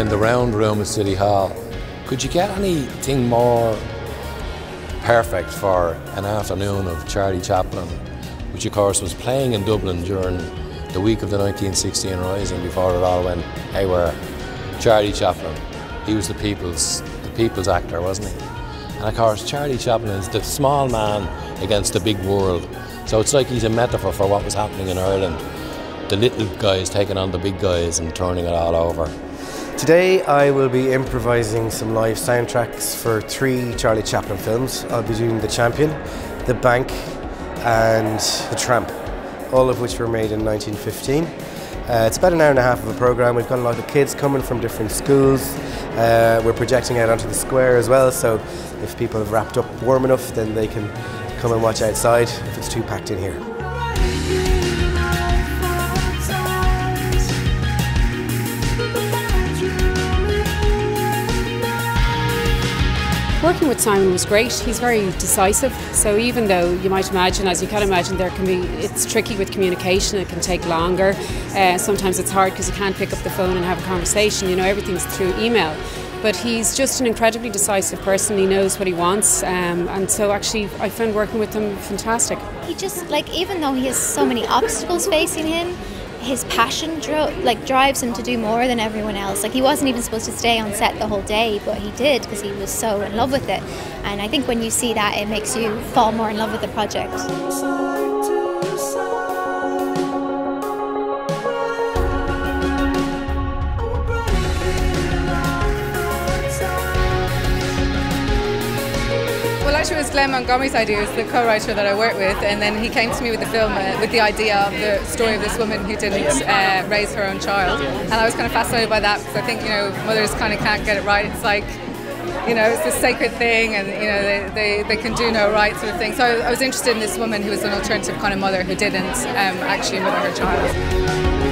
in the round room at City Hall. Could you get anything more perfect for an afternoon of Charlie Chaplin, which of course was playing in Dublin during the week of the 1916 Rising before it all went haywire. Charlie Chaplin, he was the people's, the people's actor, wasn't he? And of course, Charlie Chaplin is the small man against the big world. So it's like he's a metaphor for what was happening in Ireland. The little guys taking on the big guys and turning it all over. Today I will be improvising some live soundtracks for three Charlie Chaplin films. I'll be doing The Champion, The Bank and The Tramp, all of which were made in 1915. Uh, it's about an hour and a half of a program. We've got a lot of kids coming from different schools. Uh, we're projecting out onto the square as well, so if people have wrapped up warm enough, then they can come and watch outside if it's too packed in here. Working with Simon was great. He's very decisive. So even though you might imagine, as you can imagine, there can be it's tricky with communication. It can take longer. Uh, sometimes it's hard because you can't pick up the phone and have a conversation. You know, everything's through email. But he's just an incredibly decisive person. He knows what he wants, um, and so actually, I found working with him fantastic. He just like even though he has so many obstacles facing him, his passion dro- like drives him to do more than everyone else. Like he wasn't even supposed to stay on set the whole day, but he did because he was so in love with it. And I think when you see that, it makes you fall more in love with the project. It was Glenn Montgomery's idea. Was the co-writer that I worked with, and then he came to me with the film uh, with the idea of the story of this woman who didn't uh, raise her own child, and I was kind of fascinated by that because I think you know mothers kind of can't get it right. It's like you know, it's a sacred thing, and you know they, they, they can do no right sort of thing. So I, I was interested in this woman who was an alternative kind of mother who didn't um, actually mother her child.